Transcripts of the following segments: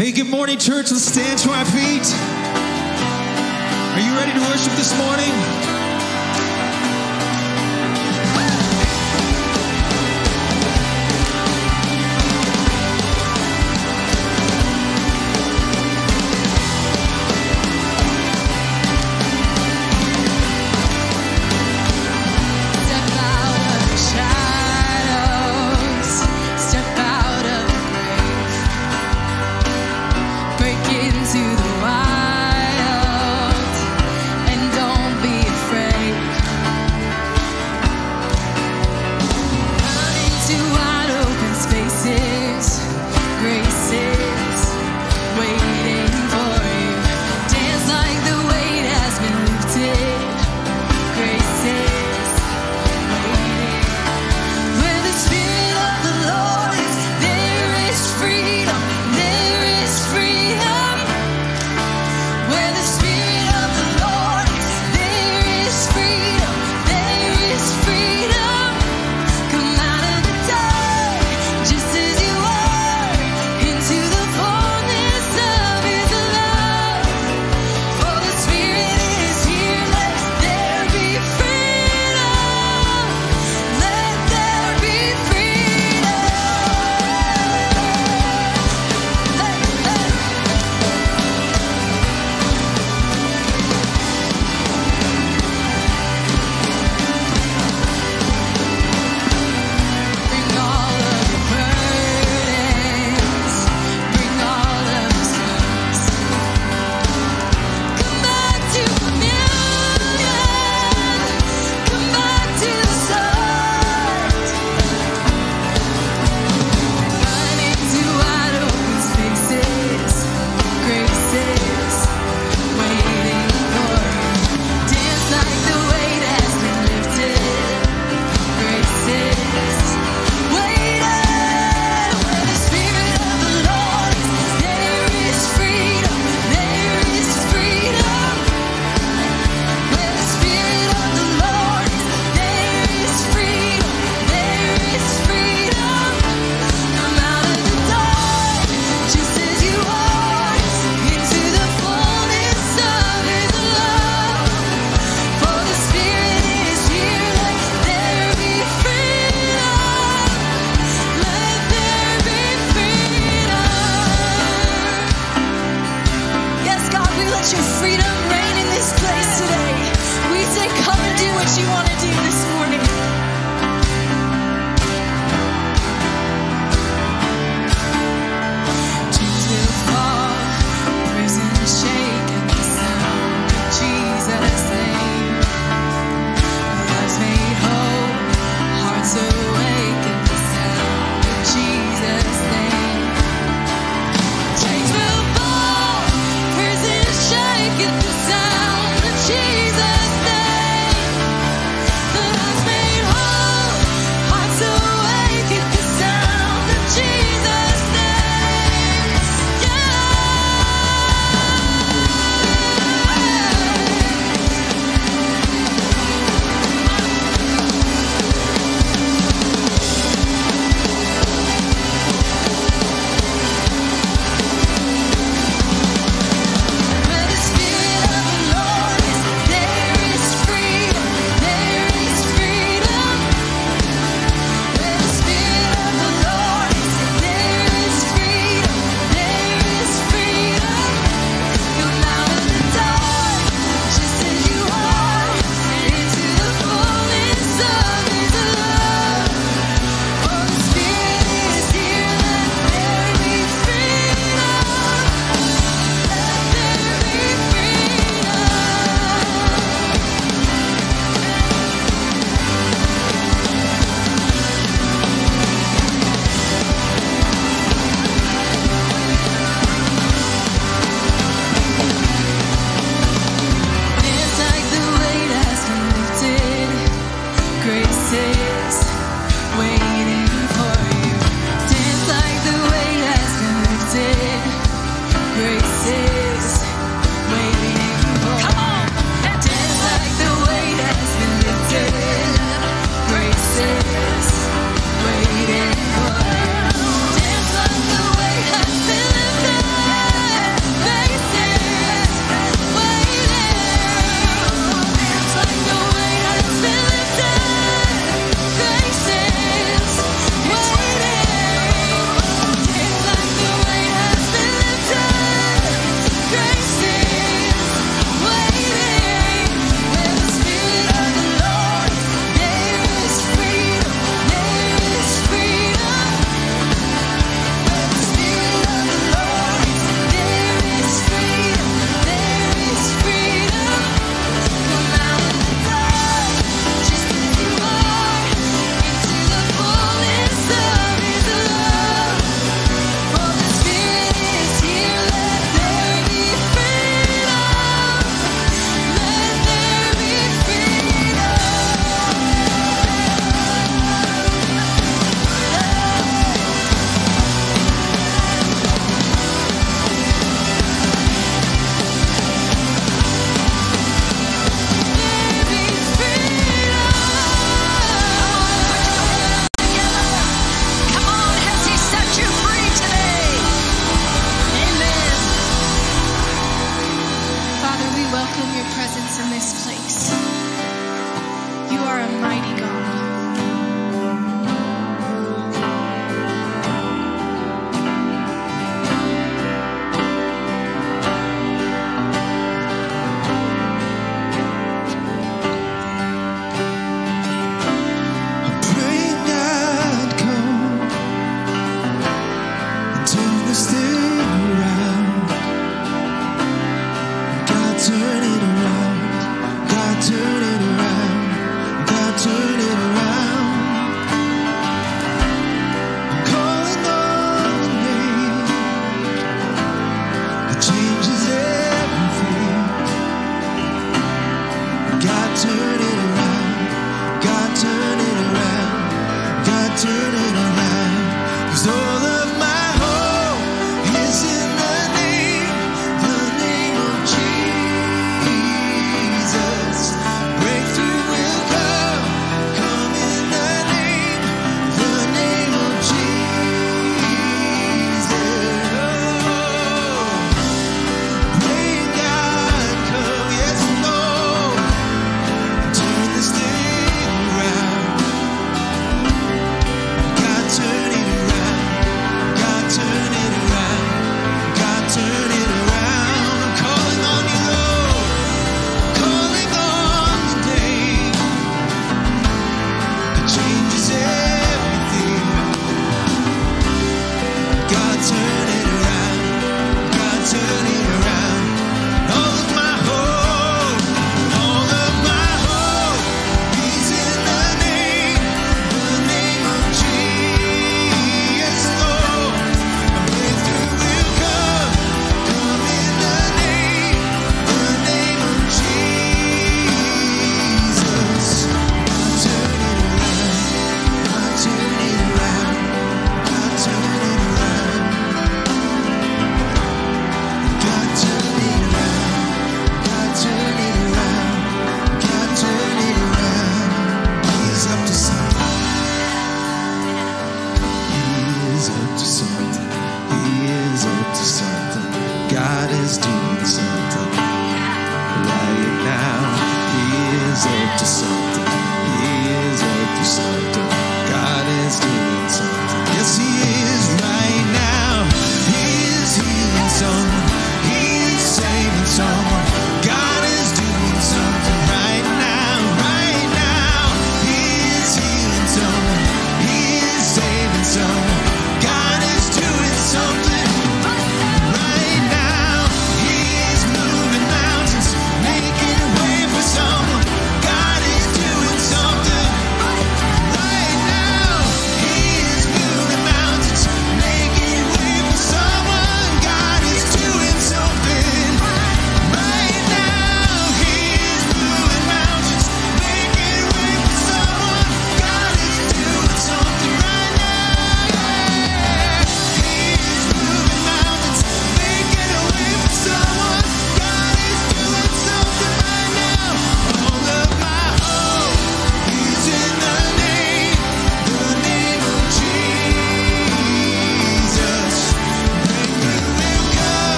Hey, good morning, church. Let's stand to our feet. Are you ready to worship this morning?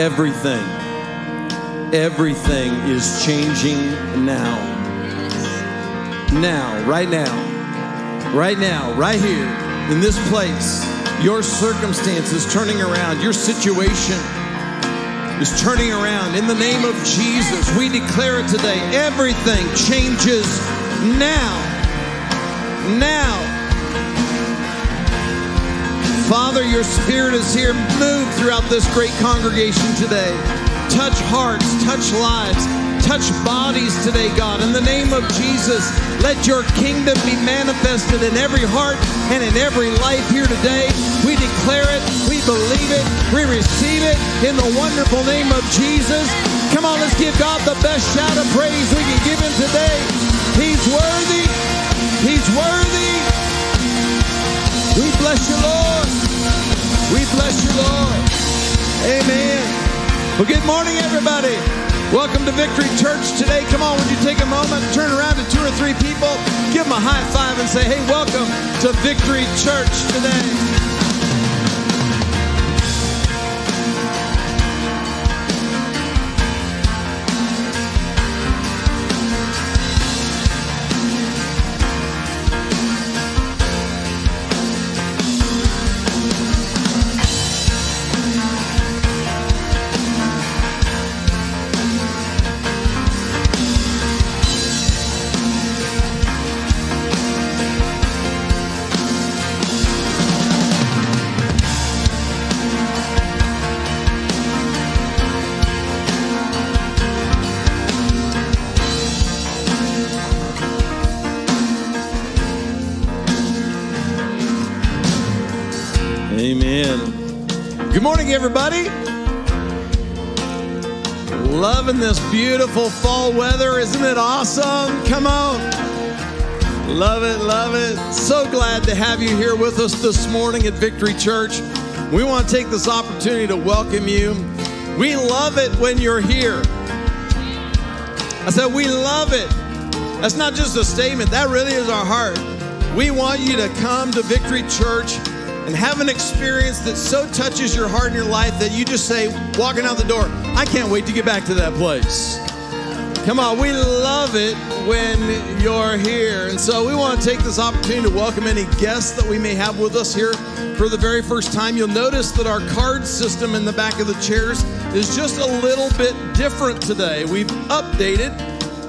Everything, everything is changing now. Now, right now, right now, right here, in this place, your circumstances turning around, your situation is turning around. In the name of Jesus, we declare it today. Everything changes now. Now. Father, your spirit is here. Move throughout this great congregation today. Touch hearts, touch lives, touch bodies today, God. In the name of Jesus, let your kingdom be manifested in every heart and in every life here today. We declare it, we believe it, we receive it in the wonderful name of Jesus. Come on, let's give God the best shout of praise we can give him today. He's worthy. He's worthy. We bless you, Lord. We bless you, Lord. Amen. Well, good morning, everybody. Welcome to Victory Church today. Come on, would you take a moment, turn around to two or three people, give them a high five, and say, hey, welcome to Victory Church today. Everybody. Loving this beautiful fall weather. Isn't it awesome? Come on. Love it, love it. So glad to have you here with us this morning at Victory Church. We want to take this opportunity to welcome you. We love it when you're here. I said, we love it. That's not just a statement, that really is our heart. We want you to come to Victory Church and have an experience that so touches your heart and your life that you just say, walking out the door, I can't wait to get back to that place. Come on, we love it when you're here. And so we want to take this opportunity to welcome any guests that we may have with us here for the very first time. You'll notice that our card system in the back of the chairs is just a little bit different today. We've updated,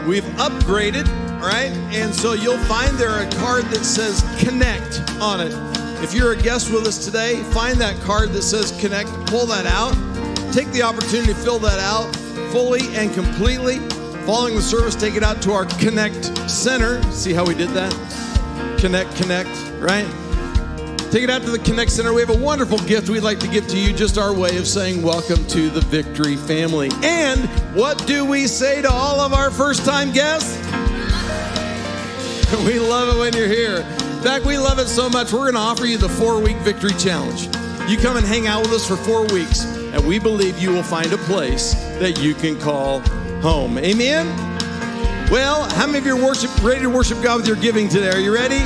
we've upgraded, right? And so you'll find there a card that says connect on it. If you're a guest with us today, find that card that says connect, pull that out. Take the opportunity to fill that out fully and completely. Following the service, take it out to our Connect Center. See how we did that? Connect, connect, right? Take it out to the Connect Center. We have a wonderful gift we'd like to give to you, just our way of saying welcome to the Victory family. And what do we say to all of our first time guests? We love it when you're here. In fact, we love it so much, we're going to offer you the four week victory challenge. You come and hang out with us for four weeks, and we believe you will find a place that you can call home. Amen? Well, how many of you are worship, ready to worship God with your giving today? Are you ready?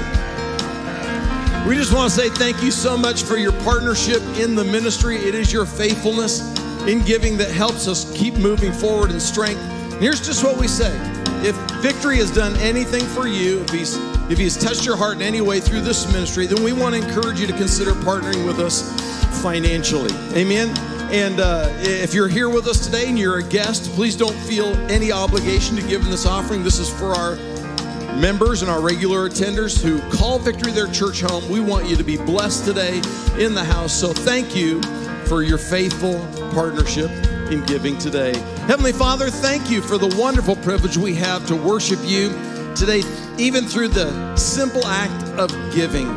We just want to say thank you so much for your partnership in the ministry. It is your faithfulness in giving that helps us keep moving forward in strength. And here's just what we say if victory has done anything for you, if he's if he's touched your heart in any way through this ministry, then we want to encourage you to consider partnering with us financially. Amen. And uh, if you're here with us today and you're a guest, please don't feel any obligation to give in this offering. This is for our members and our regular attenders who call Victory their church home. We want you to be blessed today in the house. So thank you for your faithful partnership in giving today. Heavenly Father, thank you for the wonderful privilege we have to worship you today, even through the simple act of giving.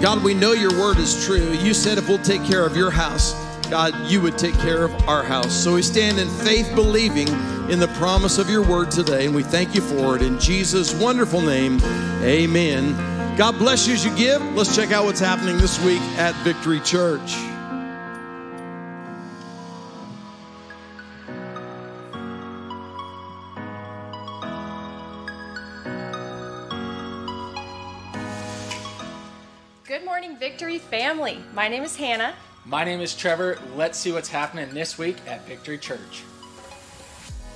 God, we know your word is true. You said if we'll take care of your house, God, you would take care of our house. So we stand in faith, believing in the promise of your word today, and we thank you for it. In Jesus' wonderful name, amen. God bless you as you give. Let's check out what's happening this week at Victory Church. Family. My name is Hannah. My name is Trevor. Let's see what's happening this week at Victory Church.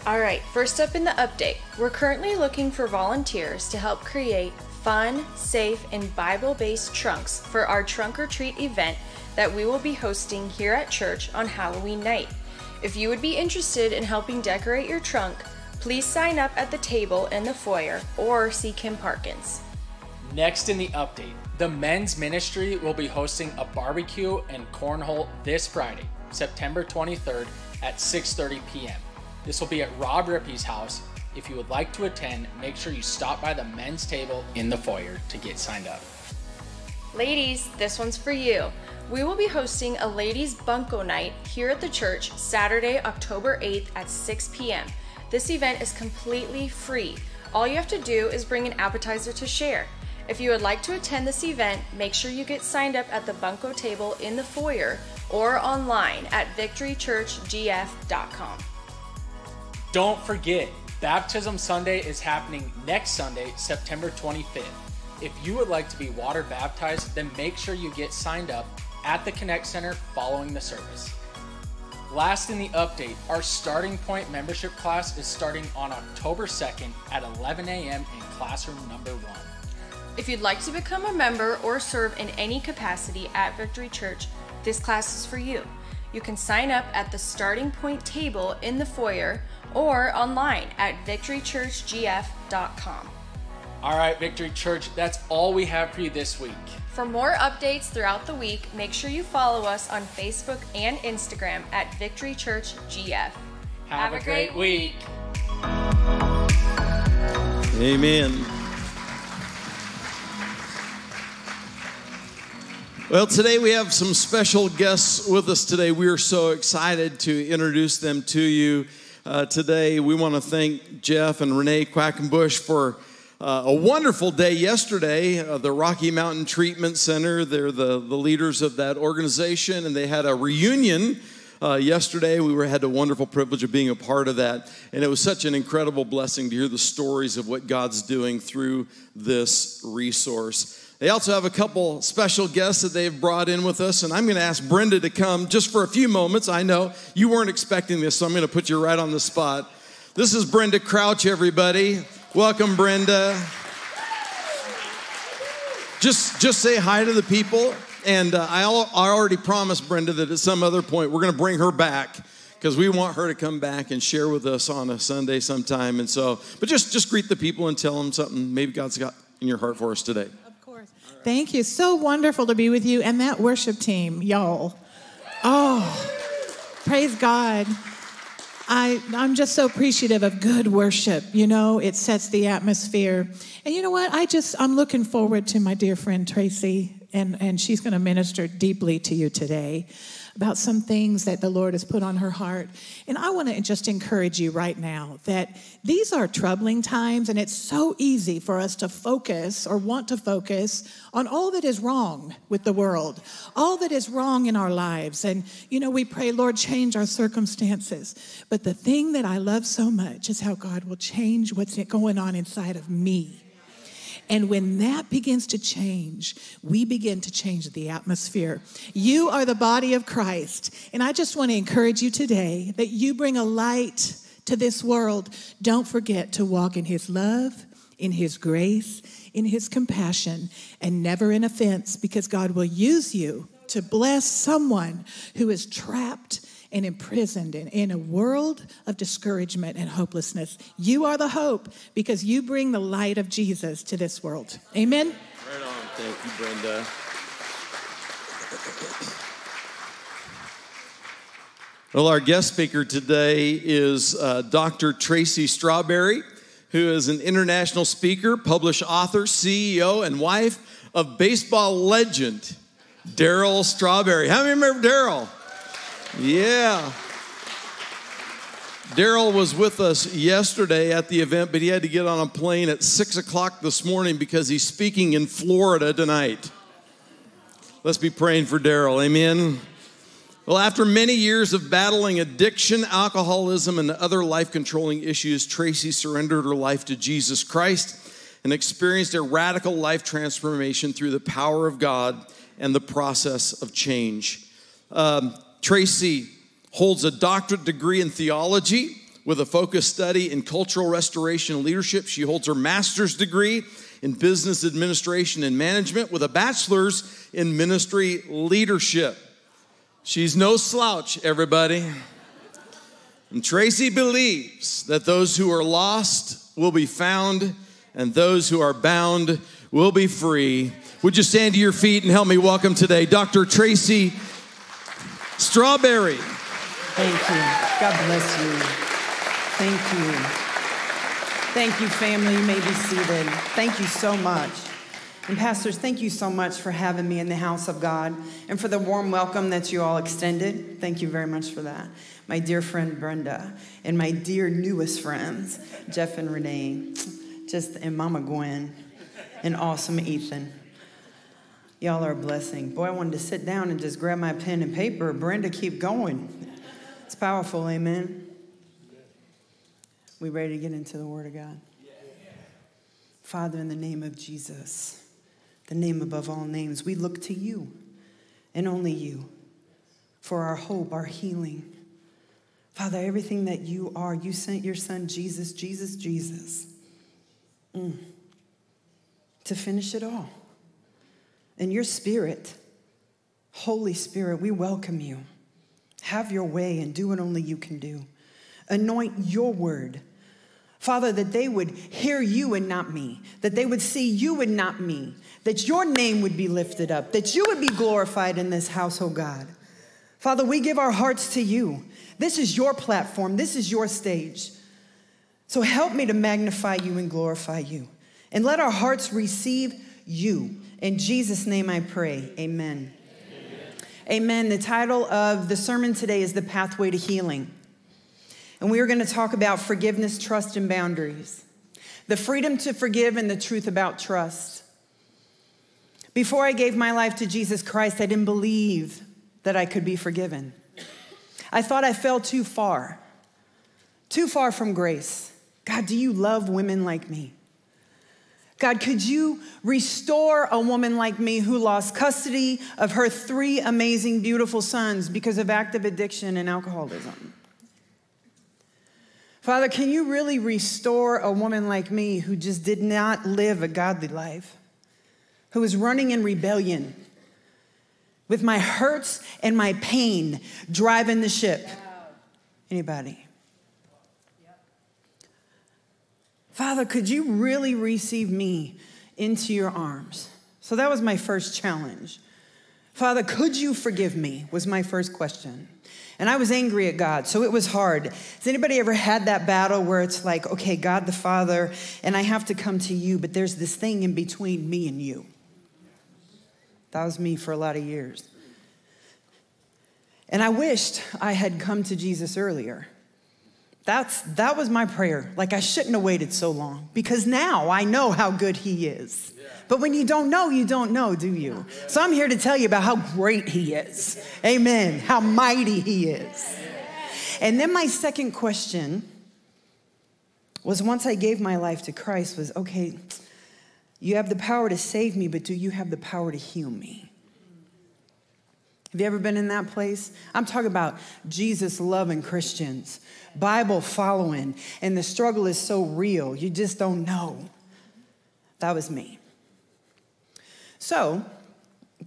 All right, first up in the update, we're currently looking for volunteers to help create fun, safe, and Bible based trunks for our trunk or treat event that we will be hosting here at church on Halloween night. If you would be interested in helping decorate your trunk, please sign up at the table in the foyer or see Kim Parkins. Next in the update, the men's ministry will be hosting a barbecue and cornhole this Friday, September 23rd at 6:30 p.m. This will be at Rob Rippey's house. If you would like to attend, make sure you stop by the men's table in the foyer to get signed up. Ladies, this one's for you. We will be hosting a ladies' bunko night here at the church Saturday, October 8th at 6 p.m. This event is completely free. All you have to do is bring an appetizer to share. If you would like to attend this event, make sure you get signed up at the bunko table in the foyer or online at victorychurchgf.com. Don't forget, Baptism Sunday is happening next Sunday, September 25th. If you would like to be water baptized, then make sure you get signed up at the Connect Center following the service. Last in the update, our starting point membership class is starting on October 2nd at 11 a.m. in classroom number one. If you'd like to become a member or serve in any capacity at Victory Church, this class is for you. You can sign up at the starting point table in the foyer or online at victorychurchgf.com. All right, Victory Church, that's all we have for you this week. For more updates throughout the week, make sure you follow us on Facebook and Instagram at Victory Church GF. Have, a, great week. Amen. Well, today we have some special guests with us today. We are so excited to introduce them to you. Uh, today, we want to thank Jeff and Renee Quackenbush for uh, a wonderful day yesterday. Uh, the Rocky Mountain Treatment Center, they're the, the leaders of that organization, and they had a reunion. Uh, yesterday, we were, had a wonderful privilege of being a part of that, and it was such an incredible blessing to hear the stories of what God's doing through this resource. They also have a couple special guests that they've brought in with us, and I'm going to ask Brenda to come just for a few moments. I know you weren't expecting this, so I'm going to put you right on the spot. This is Brenda Crouch, everybody. Welcome, Brenda. Just, just say hi to the people. And uh, I, I already promised Brenda that at some other point we're going to bring her back because we want her to come back and share with us on a Sunday sometime. And so, but just, just greet the people and tell them something maybe God's got in your heart for us today. Thank you. So wonderful to be with you and that worship team, y'all. Oh, praise God. I, I'm just so appreciative of good worship. You know, it sets the atmosphere. And you know what? I just, I'm looking forward to my dear friend Tracy, and, and she's going to minister deeply to you today about some things that the Lord has put on her heart. And I want to just encourage you right now that these are troubling times, and it's so easy for us to focus or want to focus on all that is wrong with the world, all that is wrong in our lives. And, you know, we pray, Lord, change our circumstances. But the thing that I love so much is how God will change what's going on inside of me. And when that begins to change, we begin to change the atmosphere. You are the body of Christ. And I just want to encourage you today that you bring a light to this world. Don't forget to walk in His love, in His grace, in His compassion, and never in offense because God will use you to bless someone who is trapped and imprisoned in, in a world of discouragement and hopelessness. You are the hope because you bring the light of Jesus to this world. Amen. Right on. Thank you, Brenda. Well, our guest speaker today is uh, Dr. Tracy Strawberry, who is an international speaker, published author, CEO, and wife of baseball legend Darryl Strawberry. How many remember Darryl? Yeah. Darryl was with us yesterday at the event, but he had to get on a plane at six o'clock this morning because he's speaking in Florida tonight. Let's be praying for Darryl. Amen. Well, after many years of battling addiction, alcoholism, and other life controlling issues, Tracy surrendered her life to Jesus Christ and experienced a radical life transformation through the power of God and the process of change. Um, Tracy holds a doctorate degree in theology with a focus study in cultural restoration and leadership. She holds her master's degree in business administration and management with a bachelor's in ministry leadership. She's no slouch, everybody. And Tracy believes that those who are lost will be found, and those who are bound will be free. Would you stand to your feet and help me welcome today Dr. Tracy Strawberry? Thank you. God bless you. Thank you. Thank you, family. You may be seated. Thank you so much. And, pastors, thank you so much for having me in the house of God and for the warm welcome that you all extended. Thank you very much for that. My dear friend Brenda and my dear newest friends, Jeff and Renee, just and Mama Gwen and awesome Ethan. Y'all are a blessing. Boy, I wanted to sit down and just grab my pen and paper. Brenda, keep going. It's powerful, amen. We ready to get into the Word of God? Father, in the name of Jesus the name above all names. We look to you and only you for our hope, our healing. Father, everything that you are, you sent your son Jesus, Jesus, Jesus, mm, to finish it all. And your spirit, Holy Spirit, we welcome you. Have your way and do what only you can do. Anoint your word Father, that they would hear you and not me, that they would see you and not me, that your name would be lifted up, that you would be glorified in this house, oh God. Father, we give our hearts to you. This is your platform, this is your stage. So help me to magnify you and glorify you. And let our hearts receive you. In Jesus' name I pray. Amen. Amen. Amen. The title of the sermon today is The Pathway to Healing. And we are going to talk about forgiveness, trust, and boundaries. The freedom to forgive and the truth about trust. Before I gave my life to Jesus Christ, I didn't believe that I could be forgiven. I thought I fell too far, too far from grace. God, do you love women like me? God, could you restore a woman like me who lost custody of her three amazing, beautiful sons because of active addiction and alcoholism? Father, can you really restore a woman like me who just did not live a godly life, who was running in rebellion, with my hurts and my pain driving the ship? Anybody? Father, could you really receive me into your arms? So that was my first challenge. Father, could you forgive me? Was my first question. And I was angry at God, so it was hard. Has anybody ever had that battle where it's like, okay, God the Father, and I have to come to you, but there's this thing in between me and you? That was me for a lot of years. And I wished I had come to Jesus earlier. That's, that was my prayer. Like, I shouldn't have waited so long because now I know how good He is. But when you don't know, you don't know, do you? So I'm here to tell you about how great He is. Amen. How mighty He is. And then my second question was once I gave my life to Christ, was okay, you have the power to save me, but do you have the power to heal me? Have you ever been in that place? I'm talking about Jesus loving Christians, Bible following, and the struggle is so real, you just don't know. That was me. So,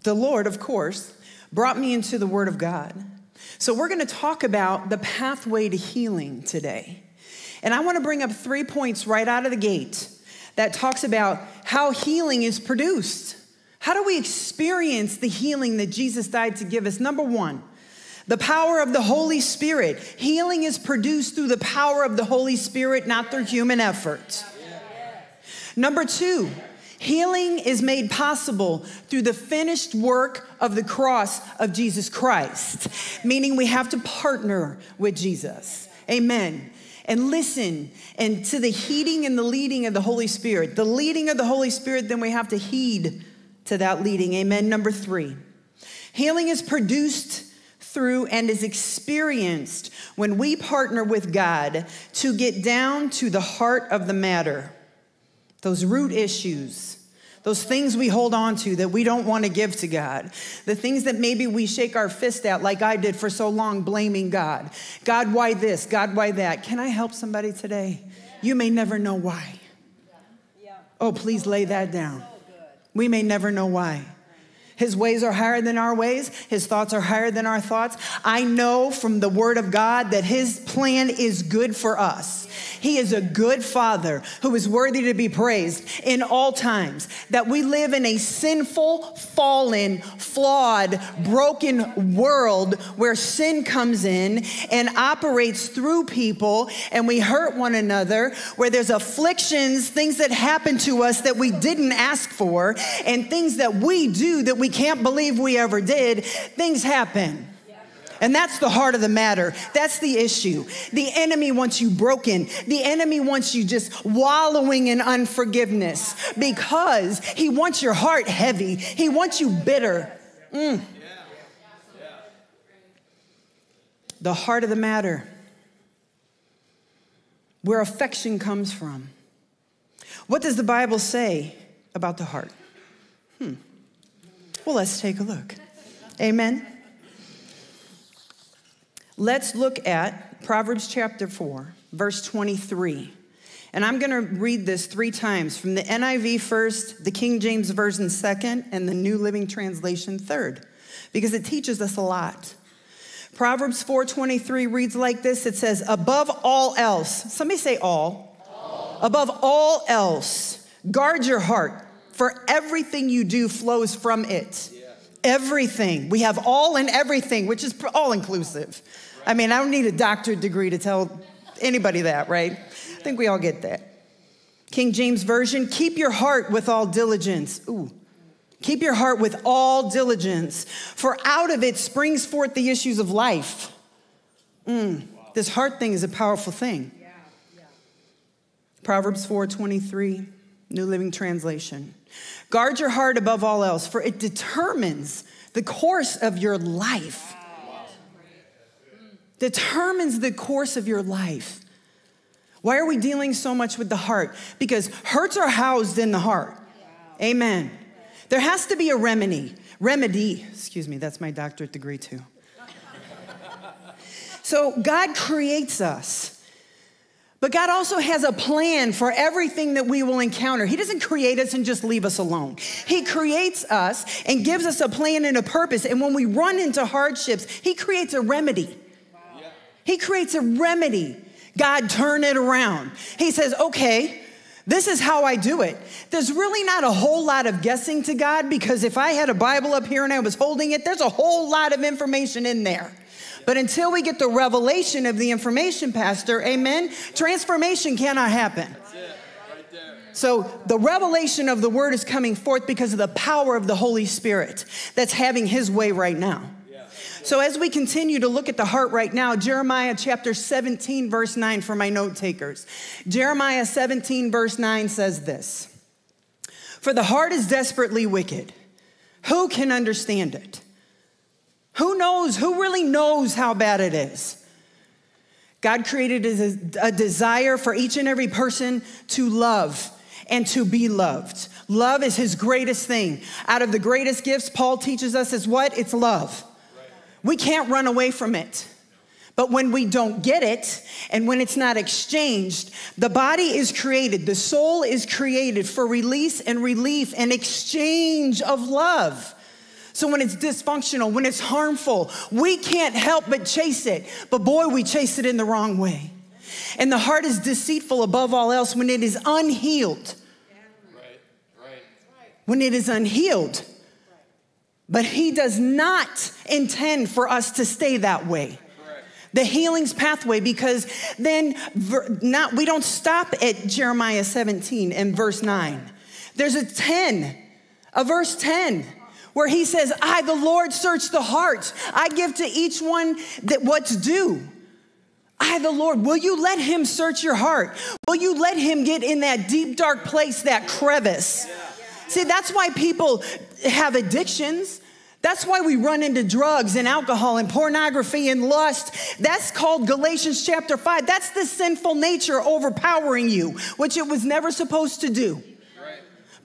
the Lord, of course, brought me into the Word of God. So, we're going to talk about the pathway to healing today. And I want to bring up three points right out of the gate that talks about how healing is produced. How do we experience the healing that Jesus died to give us? Number one, the power of the Holy Spirit. Healing is produced through the power of the Holy Spirit, not through human effort. Number two, healing is made possible through the finished work of the cross of Jesus Christ, meaning we have to partner with Jesus. Amen and listen and to the heeding and the leading of the Holy Spirit. The leading of the Holy Spirit, then we have to heed to that leading. Amen. Number three, healing is produced through and is experienced when we partner with God to get down to the heart of the matter, those root issues, those things we hold on to that we don't want to give to God, the things that maybe we shake our fist at, like I did for so long, blaming God. God, why this? God, why that? Can I help somebody today? You may never know why. Oh, please lay that down. We may never know why. His ways are higher than our ways. His thoughts are higher than our thoughts. I know from the word of God that his plan is good for us. He is a good father who is worthy to be praised in all times. That we live in a sinful, fallen, flawed, broken world where sin comes in and operates through people and we hurt one another, where there's afflictions, things that happen to us that we didn't ask for, and things that we do that we can't believe we ever did. Things happen. And that's the heart of the matter. That's the issue. The enemy wants you broken. The enemy wants you just wallowing in unforgiveness because he wants your heart heavy. He wants you bitter. Mm. The heart of the matter, where affection comes from. What does the Bible say about the heart? Hmm. Well, let's take a look. Amen. Let's look at Proverbs chapter 4, verse 23. And I'm going to read this three times from the NIV first, the King James Version second, and the New Living Translation third, because it teaches us a lot. Proverbs 4:23 reads like this. It says, "Above all else." Somebody say all. all. Above all else, guard your heart, for everything you do flows from it. Yeah. Everything. We have all and everything, which is all inclusive. I mean, I don't need a doctorate degree to tell anybody that, right? I think we all get that. King James Version, keep your heart with all diligence. Ooh. Keep your heart with all diligence, for out of it springs forth the issues of life. Mm, this heart thing is a powerful thing. Yeah, yeah. Proverbs 4:23, New Living Translation. Guard your heart above all else, for it determines the course of your life determines the course of your life. Why are we dealing so much with the heart? Because hurts are housed in the heart. Amen. There has to be a remedy. Remedy, excuse me, that's my doctorate degree too. So God creates us. But God also has a plan for everything that we will encounter. He doesn't create us and just leave us alone. He creates us and gives us a plan and a purpose. And when we run into hardships, He creates a remedy. He creates a remedy. God, turn it around. He says, okay, this is how I do it. There's really not a whole lot of guessing to God because if I had a Bible up here and I was holding it, there's a whole lot of information in there. But until we get the revelation of the information, Pastor, amen, transformation cannot happen. So the revelation of the word is coming forth because of the power of the Holy Spirit that's having his way right now. So, as we continue to look at the heart right now, Jeremiah chapter 17, verse 9 for my note takers. Jeremiah 17, verse 9 says this For the heart is desperately wicked. Who can understand it? Who knows? Who really knows how bad it is? God created a, a desire for each and every person to love and to be loved. Love is his greatest thing. Out of the greatest gifts, Paul teaches us is what? It's love. We can't run away from it. But when we don't get it and when it's not exchanged, the body is created, the soul is created for release and relief and exchange of love. So when it's dysfunctional, when it's harmful, we can't help but chase it. But boy, we chase it in the wrong way. And the heart is deceitful above all else when it is unhealed. Right, right. When it is unhealed, but He does not intend for us to stay that way. The healing's pathway, because then not, we don't stop at Jeremiah 17 and verse 9. There's a 10, a verse 10 where he says, I, the Lord, search the heart. I give to each one that what's due. I, the Lord, will you let him search your heart? Will you let him get in that deep, dark place, that crevice? Yeah. See, that's why people have addictions. That's why we run into drugs and alcohol and pornography and lust. That's called Galatians chapter 5. That's the sinful nature overpowering you, which it was never supposed to do.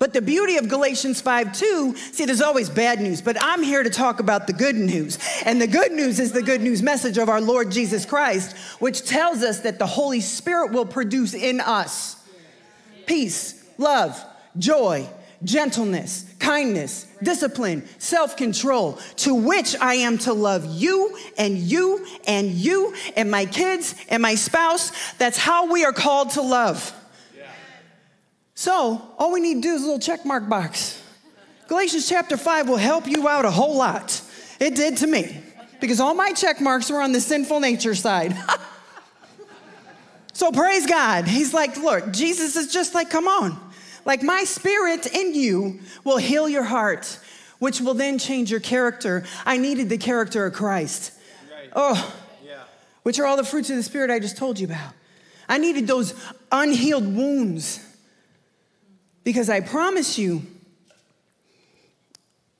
But the beauty of Galatians 5 2, see, there's always bad news, but I'm here to talk about the good news. And the good news is the good news message of our Lord Jesus Christ, which tells us that the Holy Spirit will produce in us peace, love, joy, gentleness, kindness, discipline, self control, to which I am to love you and you and you and my kids and my spouse. That's how we are called to love. So, all we need to do is a little check mark box. Galatians chapter 5 will help you out a whole lot. It did to me because all my check marks were on the sinful nature side. so, praise God. He's like, Lord, Jesus is just like, come on. Like, my spirit in you will heal your heart, which will then change your character. I needed the character of Christ. Oh, yeah. which are all the fruits of the Spirit I just told you about. I needed those unhealed wounds because I promise you,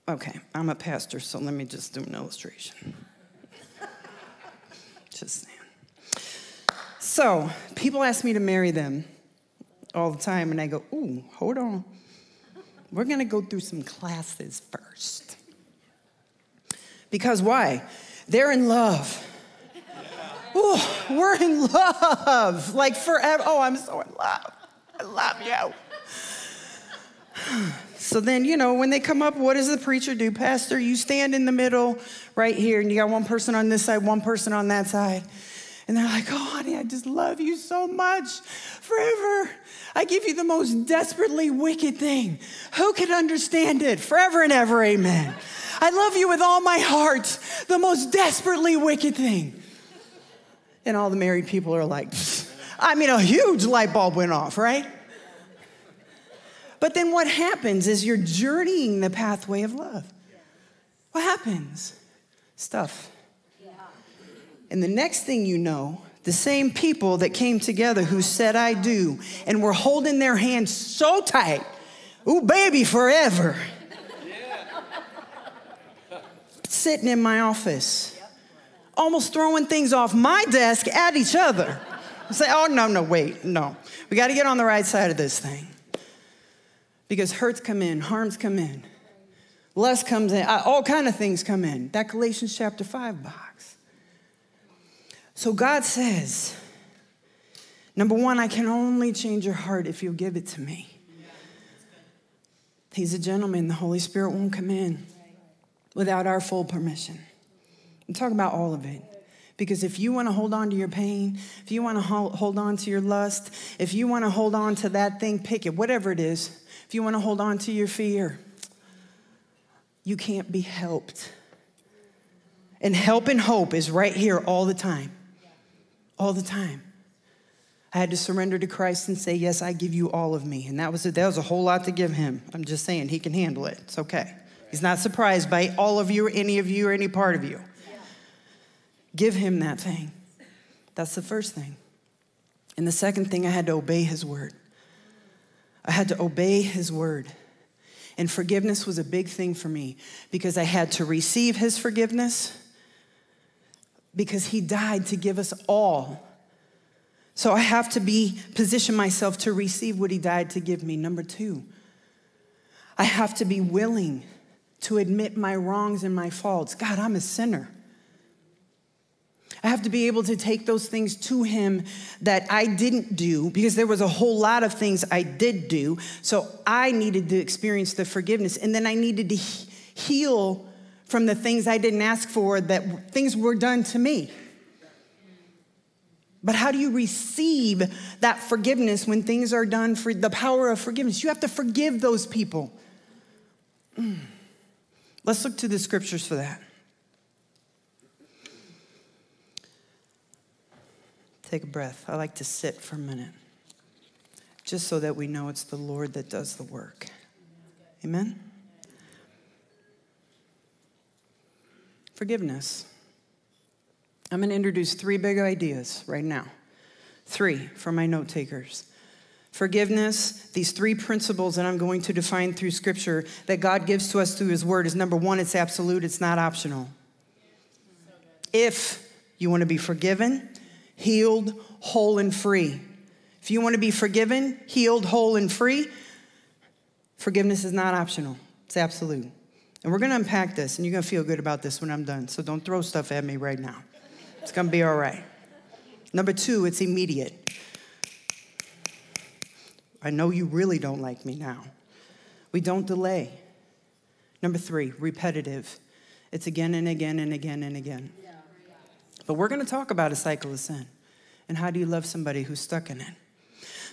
okay, I'm a pastor, so let me just do an illustration. just saying. So, people ask me to marry them all the time, and I go, ooh, hold on. We're gonna go through some classes first. Because why? They're in love. Ooh, we're in love, like forever. Oh, I'm so in love. I love you. So then, you know, when they come up, what does the preacher do? Pastor, you stand in the middle right here, and you got one person on this side, one person on that side. And they're like, oh, honey, I just love you so much forever. I give you the most desperately wicked thing. Who could understand it? Forever and ever, amen. I love you with all my heart, the most desperately wicked thing. And all the married people are like, I mean, a huge light bulb went off, right? But then what happens is you're journeying the pathway of love. What happens? Stuff. And the next thing you know, the same people that came together who said, I do, and were holding their hands so tight, ooh, baby, forever. Sitting in my office, almost throwing things off my desk at each other. Say, oh, no, no, wait, no. We got to get on the right side of this thing because hurts come in, harms come in, lust comes in, all kind of things come in. That Galatians chapter 5 box. So God says, number one, I can only change your heart if you give it to me. He's a gentleman. The Holy Spirit won't come in without our full permission. I'm talking about all of it. Because if you want to hold on to your pain, if you want to hold on to your lust, if you want to hold on to that thing, pick it, whatever it is, if you want to hold on to your fear, you can't be helped. And help and hope is right here all the time. All the time. I had to surrender to Christ and say, Yes, I give you all of me. And that was, a, that was a whole lot to give him. I'm just saying, he can handle it. It's okay. He's not surprised by all of you or any of you or any part of you. Give him that thing. That's the first thing. And the second thing, I had to obey his word. I had to obey his word. And forgiveness was a big thing for me because I had to receive his forgiveness because he died to give us all. So I have to be position myself to receive what he died to give me. Number 2. I have to be willing to admit my wrongs and my faults. God, I'm a sinner. I have to be able to take those things to him that I didn't do because there was a whole lot of things I did do. So I needed to experience the forgiveness. And then I needed to heal from the things I didn't ask for, that things were done to me. But how do you receive that forgiveness when things are done for the power of forgiveness? You have to forgive those people. Mm. Let's look to the scriptures for that. Take a breath. I like to sit for a minute, just so that we know it's the Lord that does the work. Amen? Forgiveness. I'm going to introduce three big ideas right now. Three for my note takers. Forgiveness, these three principles that I'm going to define through scripture that God gives to us through his word is number one, it's absolute, it's not optional. If you want to be forgiven, healed, whole, and free. If you want to be forgiven, healed, whole, and free, Forgiveness is not optional, it's absolute. And we're gonna unpack this, and you're gonna feel good about this when I'm done. So don't throw stuff at me right now. It's gonna be all right. Number two, it's immediate. I know you really don't like me now. We don't delay. Number three, repetitive. It's again and again and again and again. But we're gonna talk about a cycle of sin and how do you love somebody who's stuck in it.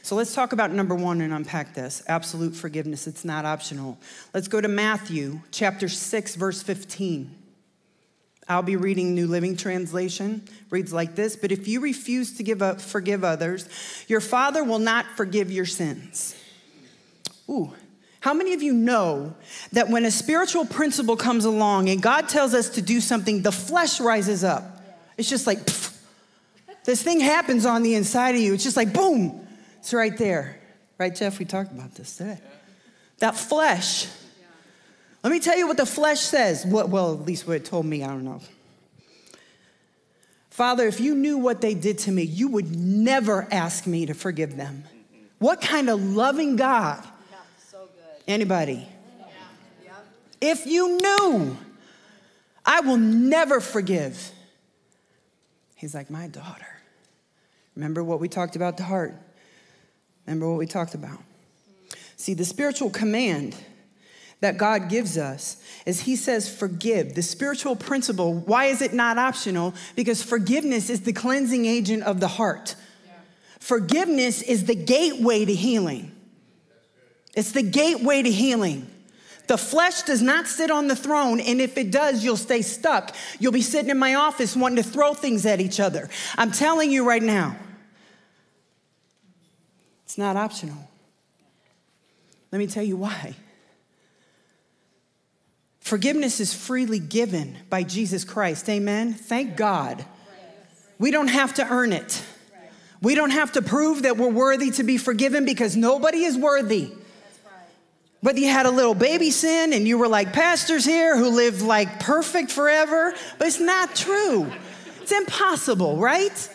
So let's talk about number one and unpack this absolute forgiveness. It's not optional. Let's go to Matthew chapter 6, verse 15. I'll be reading New Living Translation. Reads like this But if you refuse to give up, forgive others, your Father will not forgive your sins. Ooh. How many of you know that when a spiritual principle comes along and God tells us to do something, the flesh rises up? It's just like, this thing happens on the inside of you. It's just like, boom, it's right there. Right, Jeff? We talked about this today. That flesh. Let me tell you what the flesh says. What, Well, at least what it told me, I don't know. Father, if you knew what they did to me, you would never ask me to forgive them. What kind of loving God? Anybody? If you knew, I will never forgive. He's like, My daughter. Remember what we talked about the heart? Remember what we talked about? See, the spiritual command that God gives us is He says, forgive. The spiritual principle, why is it not optional? Because forgiveness is the cleansing agent of the heart. Forgiveness is the gateway to healing. It's the gateway to healing. The flesh does not sit on the throne, and if it does, you'll stay stuck. You'll be sitting in my office wanting to throw things at each other. I'm telling you right now, not optional. Let me tell you why. Forgiveness is freely given by Jesus Christ. Amen. Thank God. We don't have to earn it. We don't have to prove that we're worthy to be forgiven because nobody is worthy. Whether you had a little baby sin and you were like pastors here who live like perfect forever, but it's not true. It's impossible, right?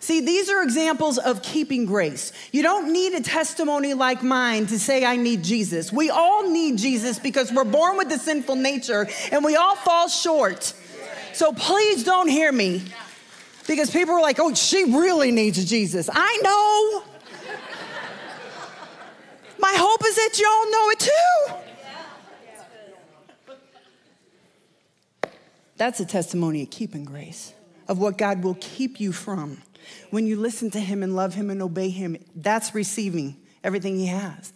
See, these are examples of keeping grace. You don't need a testimony like mine to say, I need Jesus. We all need Jesus because we're born with a sinful nature and we all fall short. So please don't hear me because people are like, oh, she really needs Jesus. I know. My hope is that y'all know it too. That's a testimony of keeping grace, of what God will keep you from. When you listen to Him and love Him and obey Him, that's receiving everything He has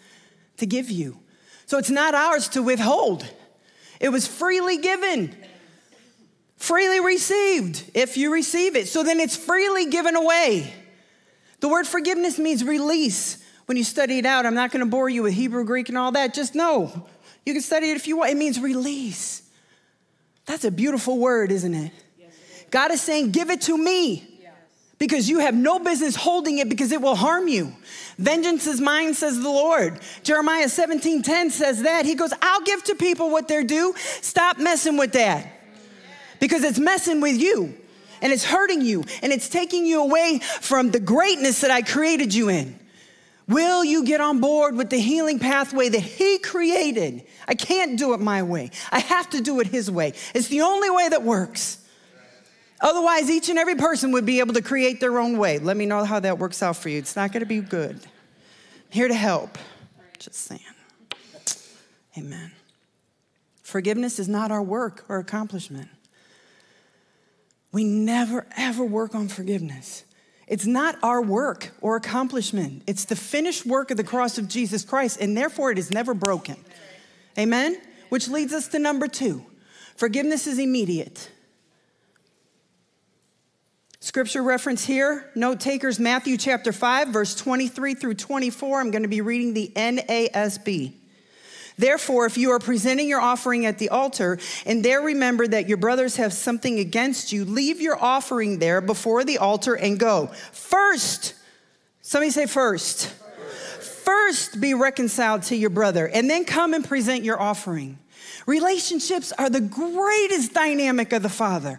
to give you. So it's not ours to withhold, it was freely given. Freely received if you receive it. So then it's freely given away. The word forgiveness means release. When you study it out, I'm not going to bore you with Hebrew, Greek, and all that. Just know you can study it if you want. It means release. That's a beautiful word, isn't it? God is saying, Give it to me because you have no business holding it because it will harm you. Vengeance is mine, says the Lord. Jeremiah 17 10 says that. He goes, I'll give to people what they're due. Stop messing with that because it's messing with you and it's hurting you and it's taking you away from the greatness that I created you in. Will you get on board with the healing pathway that He created? I can't do it my way. I have to do it His way. It's the only way that works. Otherwise, each and every person would be able to create their own way. Let me know how that works out for you. It's not going to be good. I'm here to help. Just saying. Amen. Forgiveness is not our work or accomplishment. We never, ever work on forgiveness. It's not our work or accomplishment. It's the finished work of the cross of Jesus Christ, and therefore it is never broken. Amen? Which leads us to number two forgiveness is immediate. Scripture reference here, note takers, Matthew chapter 5, verse 23 through 24. I'm going to be reading the NASB. Therefore, if you are presenting your offering at the altar and there remember that your brothers have something against you, leave your offering there before the altar and go. First, somebody say first. First, be reconciled to your brother and then come and present your offering. Relationships are the greatest dynamic of the Father.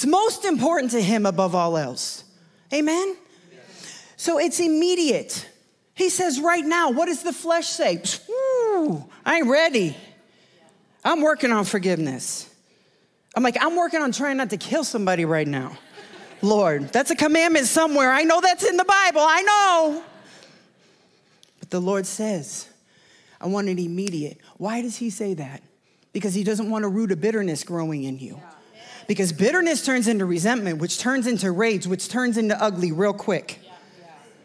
It's most important to Him above all else. Amen? So it's immediate. He says, right now, what does the flesh say? whoo, I ain't ready. I'm working on forgiveness. I'm like, I'm working on trying not to kill somebody right now. Lord, that's a commandment somewhere. I know that's in the Bible. I know. But the Lord says, I want it immediate. Why does He say that? Because He doesn't want a root of bitterness growing in you. Because bitterness turns into resentment, which turns into rage, which turns into ugly real quick.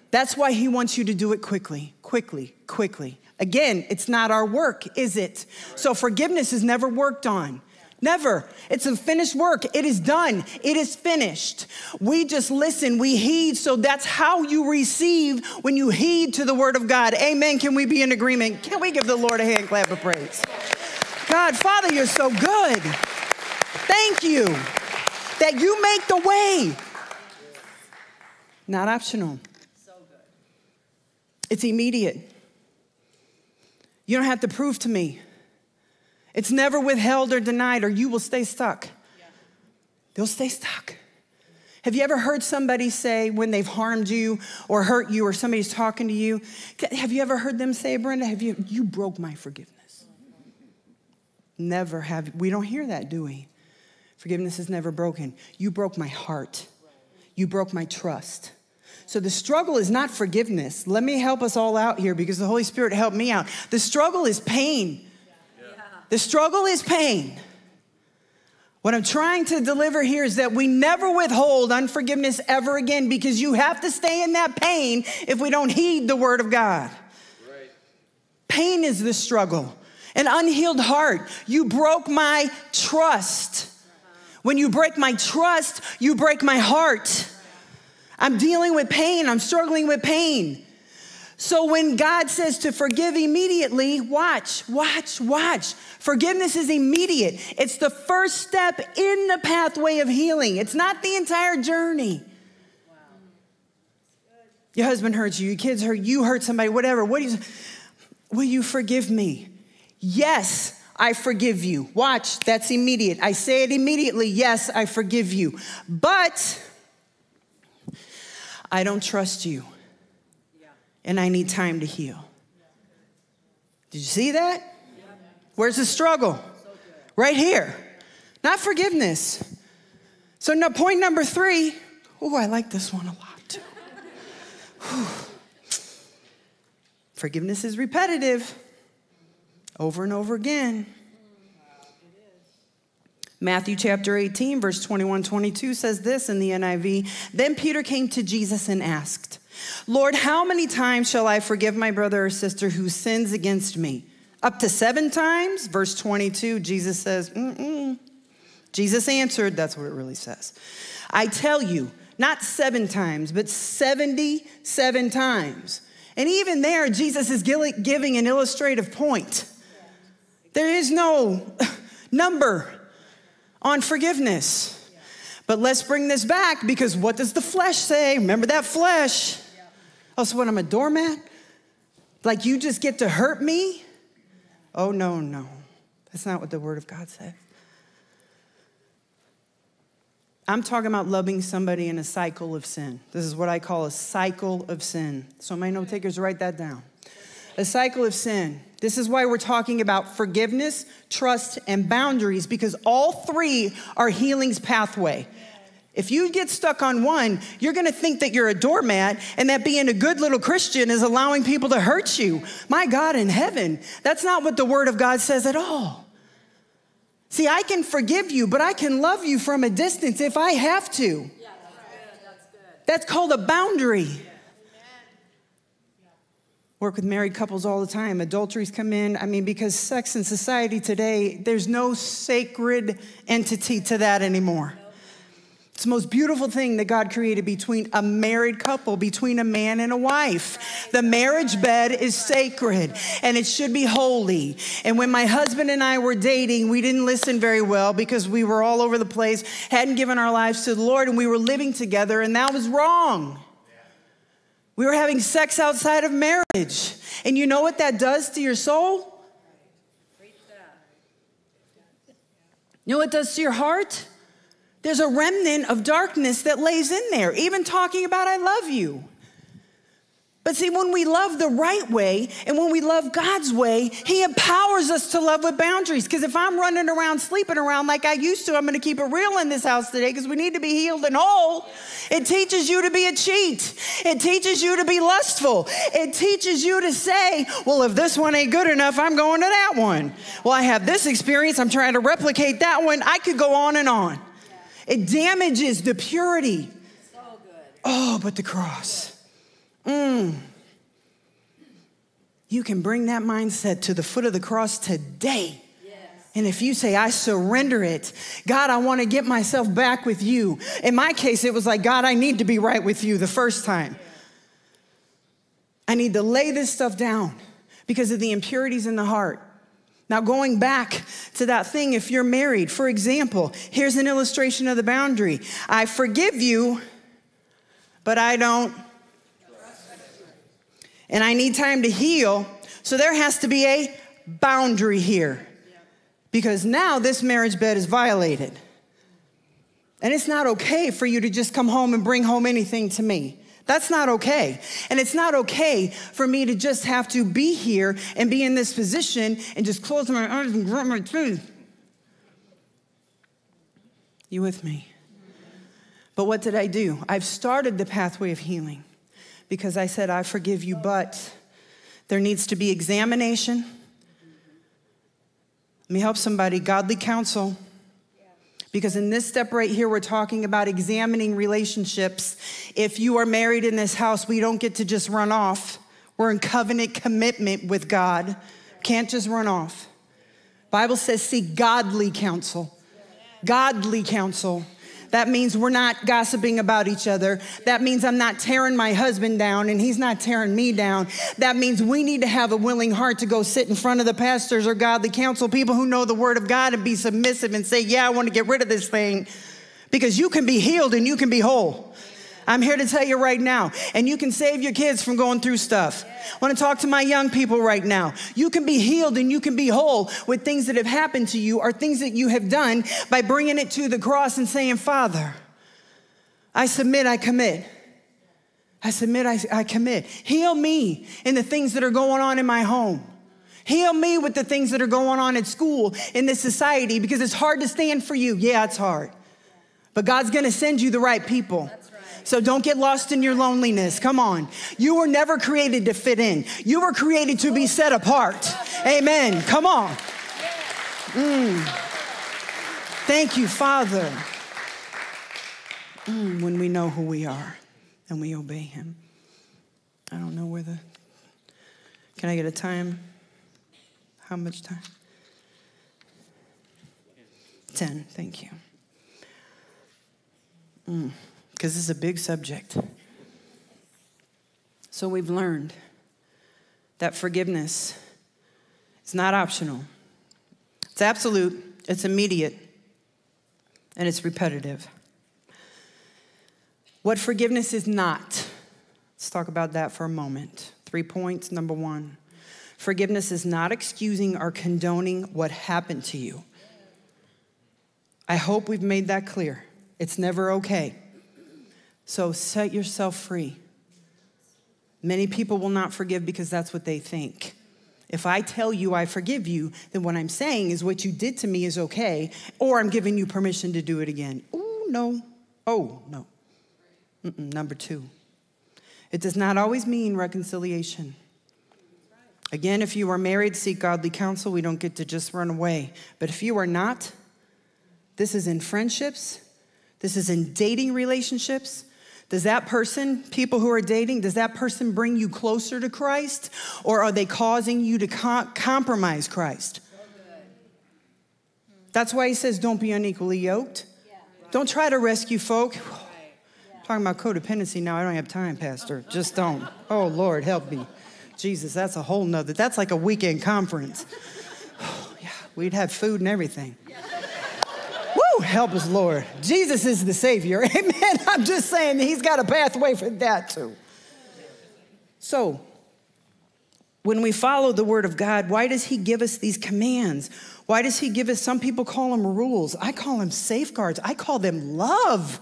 That's why He wants you to do it quickly, quickly, quickly. Again, it's not our work, is it? So forgiveness is never worked on. Never. It's a finished work. It is done. It is finished. We just listen, we heed. So that's how you receive when you heed to the word of God. Amen. Can we be in agreement? Can we give the Lord a hand clap of praise? God, Father, you're so good. Thank you that you make the way. Not optional. It's immediate. You don't have to prove to me. It's never withheld or denied, or you will stay stuck. They'll stay stuck. Have you ever heard somebody say when they've harmed you or hurt you or somebody's talking to you? Have you ever heard them say, Brenda, have you, you broke my forgiveness? Never have. We don't hear that, do we? Forgiveness is never broken. You broke my heart. You broke my trust. So the struggle is not forgiveness. Let me help us all out here because the Holy Spirit helped me out. The struggle is pain. The struggle is pain. What I'm trying to deliver here is that we never withhold unforgiveness ever again because you have to stay in that pain if we don't heed the word of God. Right. Pain is the struggle. An unhealed heart. You broke my trust. When you break my trust, you break my heart. I'm dealing with pain. I'm struggling with pain. So when God says to forgive immediately, watch, watch, watch. Forgiveness is immediate. It's the first step in the pathway of healing. It's not the entire journey. Your husband hurts you, your kids hurt you, hurt somebody, whatever. What do you Will you forgive me? Yes, I forgive you. Watch, that's immediate. I say it immediately. Yes, I forgive you. But I don't trust you and I need time to heal. Did you see that? Where's the struggle? Right here. Not forgiveness. So, no, point number three. Oh, I like this one a lot too. Forgiveness is repetitive over and over again. Matthew chapter 18, verse 21 22 says this in the NIV Then Peter came to Jesus and asked, Lord, how many times shall I forgive my brother or sister who sins against me? Up to seven times? Verse 22, Jesus says, Mm-mm. Jesus answered, that's what it really says. I tell you, not seven times, but 77 times. And even there, Jesus is giving an illustrative point. There is no number on forgiveness. But let's bring this back because what does the flesh say? Remember that flesh. Oh, so what, I'm a doormat? Like you just get to hurt me? Oh, no, no. That's not what the Word of God says. I'm talking about loving somebody in a cycle of sin. This is what I call a cycle of sin. So, my note takers, write that down. A cycle of sin. This is why we're talking about forgiveness, trust, and boundaries, because all three are healing's pathway. If you get stuck on one, you're gonna think that you're a doormat and that being a good little Christian is allowing people to hurt you. My God in heaven, that's not what the Word of God says at all. See, I can forgive you, but I can love you from a distance if I have to. That's called a boundary. Work with married couples all the time. Adulteries come in. I mean, because sex in society today, there's no sacred entity to that anymore. It's the most beautiful thing that God created between a married couple, between a man and a wife. The marriage bed is sacred and it should be holy. And when my husband and I were dating, we didn't listen very well because we were all over the place, hadn't given our lives to the Lord, and we were living together, and that was wrong. We were having sex outside of marriage. And you know what that does to your soul? You know what it does to your heart? there's a remnant of darkness that lays in there, even talking about, I love you. But see, when we love the right way and when we love God's way, He empowers us to love with boundaries. Because if I'm running around, sleeping around like I used to, I'm going to keep it real in this house today because we need to be healed and whole. It teaches you to be a cheat. It teaches you to be lustful. It teaches you to say, well, if this one ain't good enough, I'm going to that one. Well, I have this experience, I'm trying to replicate that one. I could go on and on. It damages the purity. Oh, but the cross. Mm. You can bring that mindset to the foot of the cross today. And if you say, I surrender it, God, I want to get myself back with you. In my case, it was like, God, I need to be right with you the first time. I need to lay this stuff down because of the impurities in the heart. Now, going back to that thing, if you're married, for example, here's an illustration of the boundary I forgive you, but I don't and I need time to heal. So there has to be a boundary here because now this marriage bed is violated. And it's not okay for you to just come home and bring home anything to me. That's not okay. And it's not okay for me to just have to be here and be in this position and just close my eyes and grit my teeth. You with me? But what did I do? I've started the pathway of healing because I said, I forgive you, but there needs to be examination. Let me help somebody godly counsel. Because in this step right here, we're talking about examining relationships. If you are married in this house, we don't get to just run off. We're in covenant commitment with God. Can't just run off. Bible says seek godly counsel. Godly counsel. That means we're not gossiping about each other. That means I'm not tearing my husband down and he's not tearing me down. That means we need to have a willing heart to go sit in front of the pastors or godly counsel, people who know the word of God and be submissive and say, Yeah, I want to get rid of this thing because you can be healed and you can be whole. I'm here to tell you right now, and you can save your kids from going through stuff. I want to talk to my young people right now. You can be healed and you can be whole with things that have happened to you or things that you have done by bringing it to the cross and saying, Father, I submit, I commit. I submit, I, I commit. Heal me in the things that are going on in my home. Heal me with the things that are going on at school, in this society, because it's hard to stand for you. Yeah, it's hard. But God's gonna send you the right people. So don't get lost in your loneliness. Come on. You were never created to fit in, you were created to be set apart. Amen. Come on. Mm. Thank you, Father. Mm, when we know who we are and we obey Him. I don't know where the. Can I get a time? How much time? 10. Thank you. Mm because this is a big subject. So we've learned that forgiveness is not optional, it's absolute, it's immediate, and it's repetitive. What forgiveness is not, let's talk about that for a moment. Three points. Number one forgiveness is not excusing or condoning what happened to you. I hope we've made that clear. It's never okay. So set yourself free. Many people will not forgive because that's what they think. If I tell you I forgive you, then what I'm saying is what you did to me is okay, or I'm giving you permission to do it again. Oh, no. Oh, no. Mm-mm, number two, it does not always mean reconciliation. Again, if you are married, seek godly counsel. We don't get to just run away. But if you are not, this is in friendships, this is in dating relationships, does that person, people who are dating, does that person bring you closer to Christ or are they causing you to com- compromise Christ? That's why he says, don't be unequally yoked. Don't try to rescue folk. Talking about codependency now, I don't have time, Pastor. Just don't. Oh, Lord, help me. Jesus, that's a whole nother, that's like a weekend conference. Oh, yeah, we'd have food and everything Oh, help us, Lord. Jesus is the Savior. Amen. I'm just saying He's got a pathway for that too. So, when we follow the Word of God, why does He give us these commands? Why does He give us, some people call them rules. I call them safeguards. I call them love.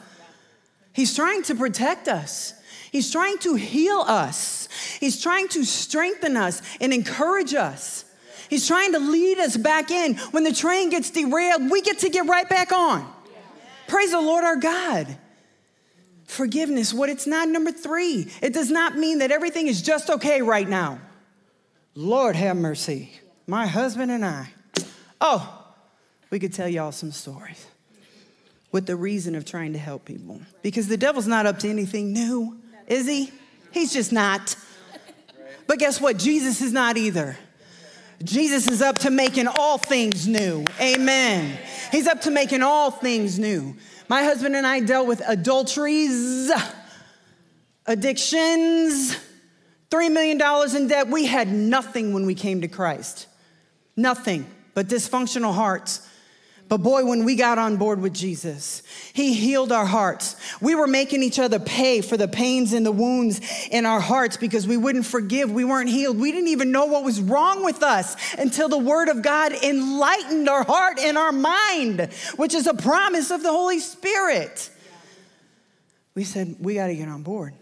He's trying to protect us. He's trying to heal us. He's trying to strengthen us and encourage us. He's trying to lead us back in. When the train gets derailed, we get to get right back on. Praise the Lord our God. Forgiveness, what it's not, number three, it does not mean that everything is just okay right now. Lord have mercy. My husband and I. Oh, we could tell y'all some stories with the reason of trying to help people. Because the devil's not up to anything new, is he? He's just not. But guess what? Jesus is not either. Jesus is up to making all things new. Amen. He's up to making all things new. My husband and I dealt with adulteries, addictions, $3 million in debt. We had nothing when we came to Christ. Nothing but dysfunctional hearts. But boy, when we got on board with Jesus, He healed our hearts. We were making each other pay for the pains and the wounds in our hearts because we wouldn't forgive. We weren't healed. We didn't even know what was wrong with us until the Word of God enlightened our heart and our mind, which is a promise of the Holy Spirit. We said, we got to get on board.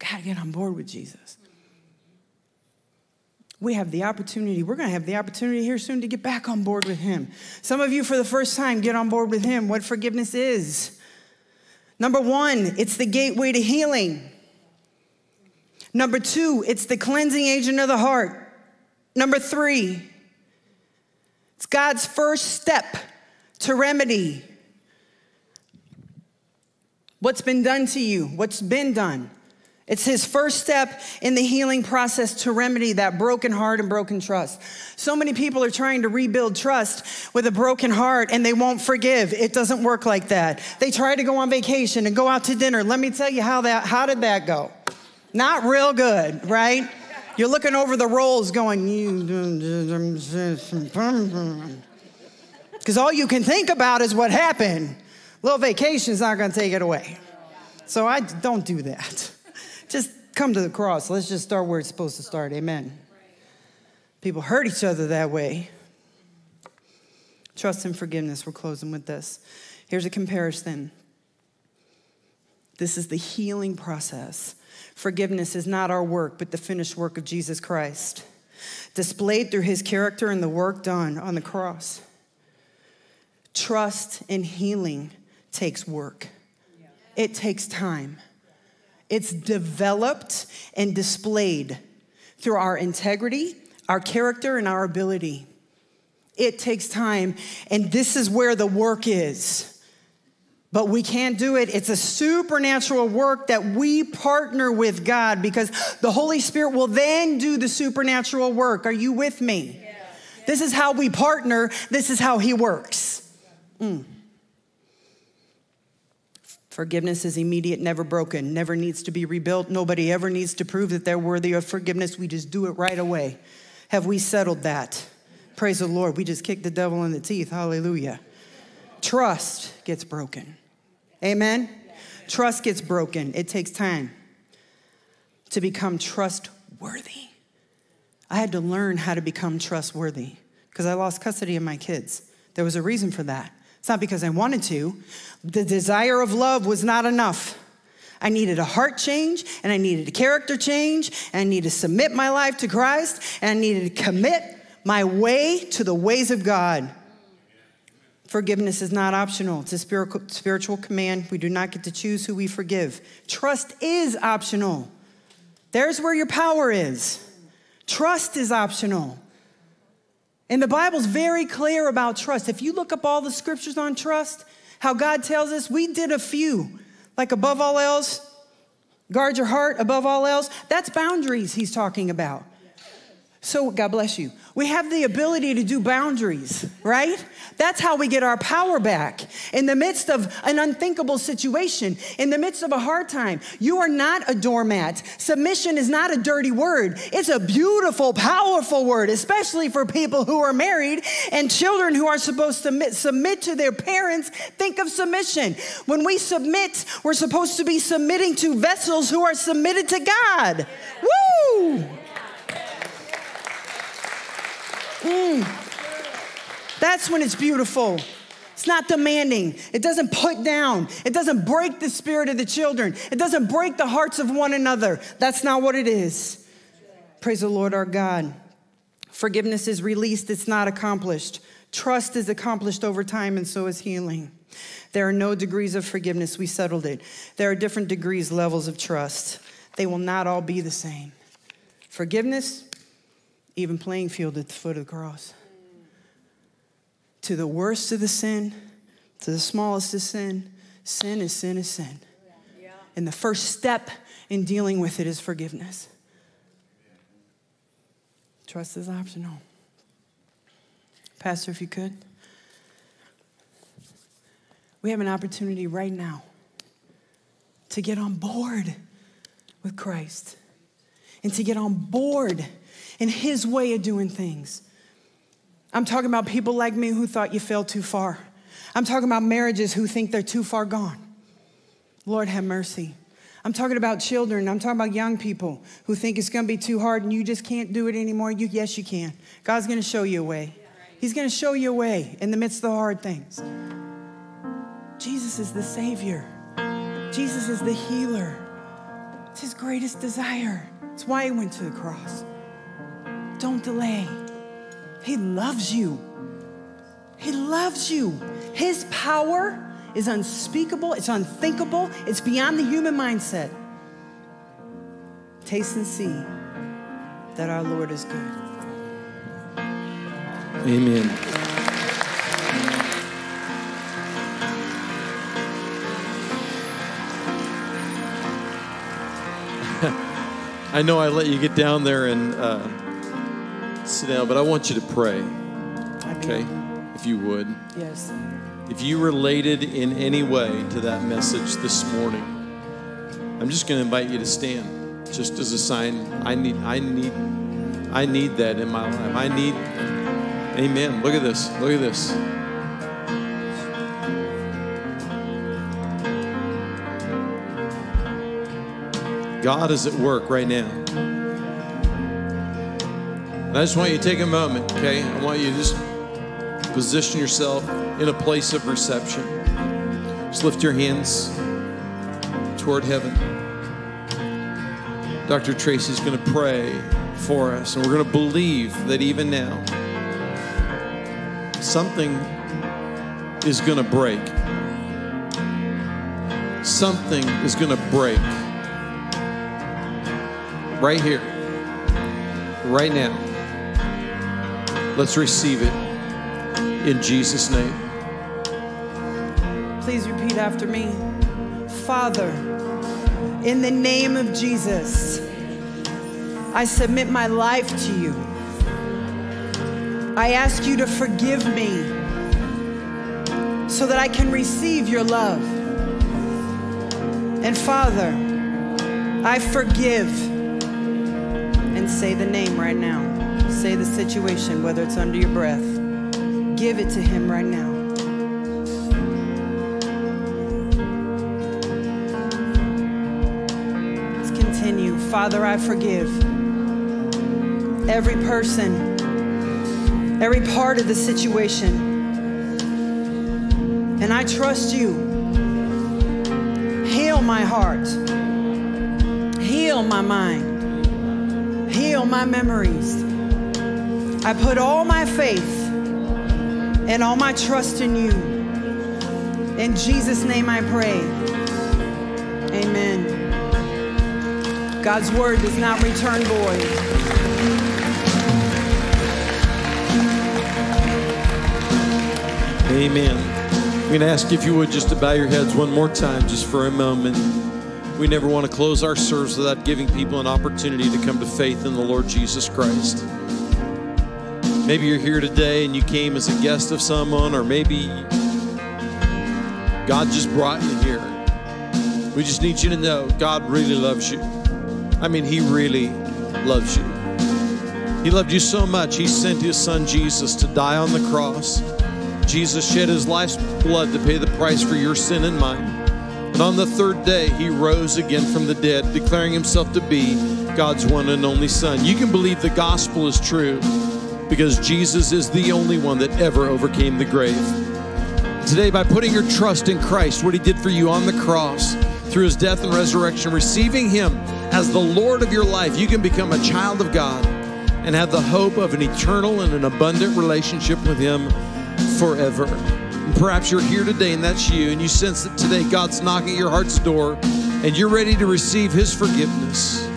Got to get on board with Jesus we have the opportunity, we're going to have the opportunity here soon to get back on board with Him. Some of you, for the first time, get on board with Him, what forgiveness is. Number one, it's the gateway to healing. Number two, it's the cleansing agent of the heart. Number three, it's God's first step to remedy what's been done to you, what's been done. It's his first step in the healing process to remedy that broken heart and broken trust. So many people are trying to rebuild trust with a broken heart and they won't forgive. It doesn't work like that. They try to go on vacation and go out to dinner. Let me tell you how that how did that go? Not real good, right? You're looking over the rolls going, because all you can think about is what happened. Little vacation's not going to take it away. So I don't do that. Just come to the cross. Let's just start where it's supposed to start. Amen. People hurt each other that way. Trust and forgiveness. We're closing with this. Here's a comparison. This is the healing process. Forgiveness is not our work, but the finished work of Jesus Christ, displayed through his character and the work done on the cross. Trust and healing takes work, it takes time. It's developed and displayed through our integrity, our character, and our ability. It takes time, and this is where the work is. But we can't do it. It's a supernatural work that we partner with God because the Holy Spirit will then do the supernatural work. Are you with me? Yeah. This is how we partner, this is how He works. Mm. Forgiveness is immediate, never broken, never needs to be rebuilt. Nobody ever needs to prove that they're worthy of forgiveness. We just do it right away. Have we settled that? Praise the Lord. We just kicked the devil in the teeth. Hallelujah. Trust gets broken. Amen? Trust gets broken. It takes time to become trustworthy. I had to learn how to become trustworthy because I lost custody of my kids. There was a reason for that. It's not because I wanted to. The desire of love was not enough. I needed a heart change and I needed a character change and I needed to submit my life to Christ and I needed to commit my way to the ways of God. Forgiveness is not optional. It's a spiritual command. We do not get to choose who we forgive. Trust is optional. There's where your power is. Trust is optional. And the Bible's very clear about trust. If you look up all the scriptures on trust, how God tells us, we did a few. Like above all else, guard your heart above all else. That's boundaries he's talking about. So, God bless you. We have the ability to do boundaries, right? That's how we get our power back. In the midst of an unthinkable situation, in the midst of a hard time, you are not a doormat. Submission is not a dirty word, it's a beautiful, powerful word, especially for people who are married and children who are supposed to submit, to their parents. Think of submission. When we submit, we're supposed to be submitting to vessels who are submitted to God. Woo! Mm. That's when it's beautiful. It's not demanding. It doesn't put down. It doesn't break the spirit of the children. It doesn't break the hearts of one another. That's not what it is. Praise the Lord our God. Forgiveness is released, it's not accomplished. Trust is accomplished over time, and so is healing. There are no degrees of forgiveness. We settled it. There are different degrees, levels of trust. They will not all be the same. Forgiveness, even playing field at the foot of the cross. To the worst of the sin, to the smallest of sin, sin is sin is sin. And the first step in dealing with it is forgiveness. Trust is optional. Pastor, if you could. We have an opportunity right now to get on board with Christ and to get on board in His way of doing things. I'm talking about people like me who thought you fell too far. I'm talking about marriages who think they're too far gone. Lord, have mercy. I'm talking about children. I'm talking about young people who think it's going to be too hard and you just can't do it anymore. You, yes, you can. God's going to show you a way. He's going to show you a way in the midst of the hard things. Jesus is the Savior, Jesus is the healer. It's His greatest desire. It's why He went to the cross. Don't delay. He loves you. He loves you. His power is unspeakable, it's unthinkable, it's beyond the human mindset. Taste and see that our Lord is good. Amen. I know I let you get down there and uh, sit down, but I want you to pray, okay? If you would. Yes. If you related in any way to that message this morning, I'm just going to invite you to stand, just as a sign. I need, I need, I need that in my life. I need. Amen. Look at this. Look at this. God is at work right now. And I just want you to take a moment, okay? I want you to just position yourself in a place of reception. Just lift your hands toward heaven. Dr. Tracy's going to pray for us, and we're going to believe that even now, something is going to break. Something is going to break. Right here, right now. Let's receive it in Jesus' name. Please repeat after me. Father, in the name of Jesus, I submit my life to you. I ask you to forgive me so that I can receive your love. And Father, I forgive. And say the name right now. Say the situation, whether it's under your breath. Give it to Him right now. Let's continue. Father, I forgive every person, every part of the situation. And I trust you. Heal my heart, heal my mind, heal my memories. I put all my faith and all my trust in you. In Jesus' name I pray. Amen. God's word does not return void. Amen. I'm going to ask if you would just to bow your heads one more time, just for a moment. We never want to close our service without giving people an opportunity to come to faith in the Lord Jesus Christ. Maybe you're here today and you came as a guest of someone, or maybe God just brought you here. We just need you to know God really loves you. I mean, He really loves you. He loved you so much, He sent His Son Jesus to die on the cross. Jesus shed His life's blood to pay the price for your sin and mine. And on the third day, He rose again from the dead, declaring Himself to be God's one and only Son. You can believe the gospel is true because Jesus is the only one that ever overcame the grave. Today, by putting your trust in Christ, what he did for you on the cross, through his death and resurrection, receiving him as the Lord of your life, you can become a child of God and have the hope of an eternal and an abundant relationship with him forever. And perhaps you're here today and that's you, and you sense that today God's knocking at your heart's door and you're ready to receive his forgiveness.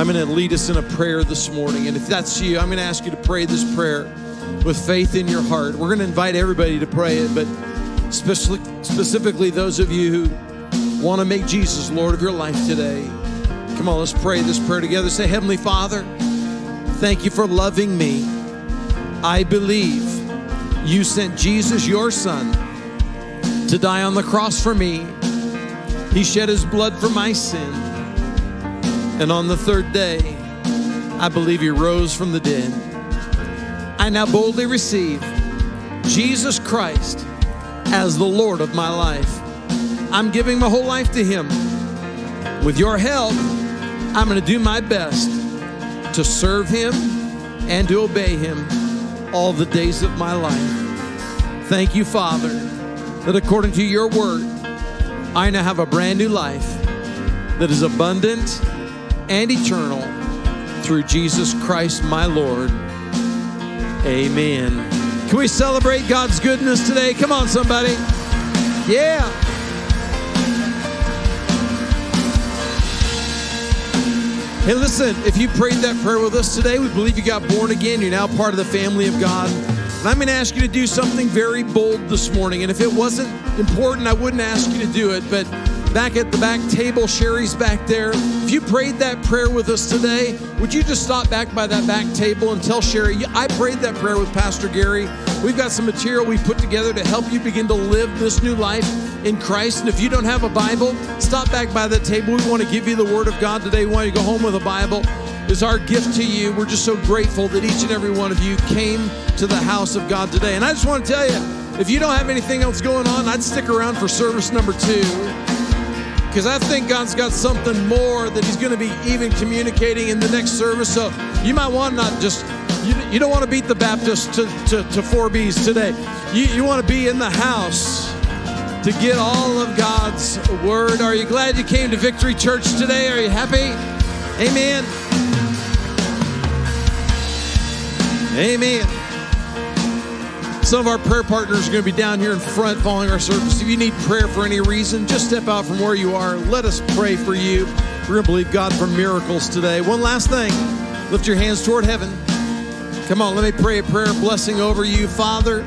I'm going to lead us in a prayer this morning. And if that's you, I'm going to ask you to pray this prayer with faith in your heart. We're going to invite everybody to pray it, but specifically those of you who want to make Jesus Lord of your life today. Come on, let's pray this prayer together. Say, Heavenly Father, thank you for loving me. I believe you sent Jesus, your son, to die on the cross for me. He shed his blood for my sin. And on the third day, I believe he rose from the dead. I now boldly receive Jesus Christ as the Lord of my life. I'm giving my whole life to him. With your help, I'm going to do my best to serve him and to obey him all the days of my life. Thank you, Father, that according to your word, I now have a brand new life that is abundant and eternal through Jesus Christ, my Lord. Amen. Can we celebrate God's goodness today? Come on, somebody. Yeah. Hey, listen, if you prayed that prayer with us today, we believe you got born again. You're now part of the family of God. And I'm going to ask you to do something very bold this morning. And if it wasn't important, I wouldn't ask you to do it. But back at the back table. Sherry's back there. If you prayed that prayer with us today, would you just stop back by that back table and tell Sherry, I prayed that prayer with Pastor Gary. We've got some material we put together to help you begin to live this new life in Christ. And if you don't have a Bible, stop back by that table. We want to give you the Word of God today. We want you to go home with a Bible. Is our gift to you. We're just so grateful that each and every one of you came to the house of God today. And I just want to tell you, if you don't have anything else going on, I'd stick around for service number two because I think God's got something more that He's going to be even communicating in the next service. So you might want not just, you, you don't want to beat the Baptist to, to, to four B's today. You, you want to be in the house to get all of God's word. Are you glad you came to Victory Church today? Are you happy? Amen. Amen. Some of our prayer partners are going to be down here in front following our service. If you need prayer for any reason, just step out from where you are. Let us pray for you. We're going to believe God for miracles today. One last thing lift your hands toward heaven. Come on, let me pray a prayer blessing over you. Father,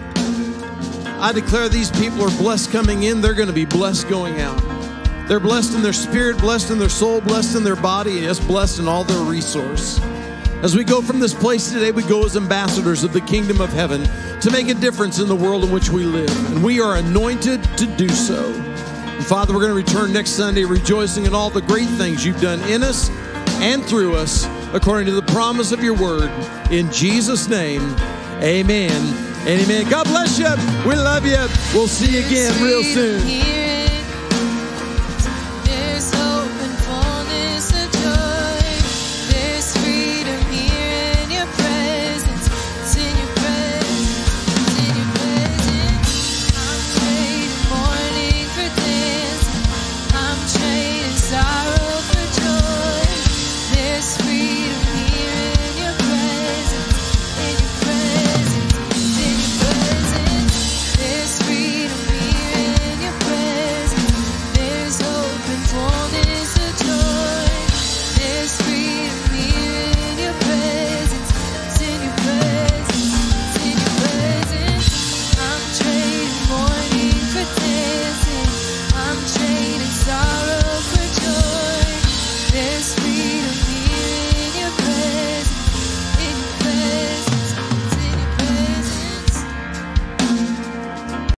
I declare these people are blessed coming in, they're going to be blessed going out. They're blessed in their spirit, blessed in their soul, blessed in their body, and just blessed in all their resource. As we go from this place today, we go as ambassadors of the kingdom of heaven to make a difference in the world in which we live. And we are anointed to do so. And Father, we're going to return next Sunday rejoicing in all the great things you've done in us and through us, according to the promise of your word. In Jesus' name, amen and amen. God bless you. We love you. We'll see you again real soon.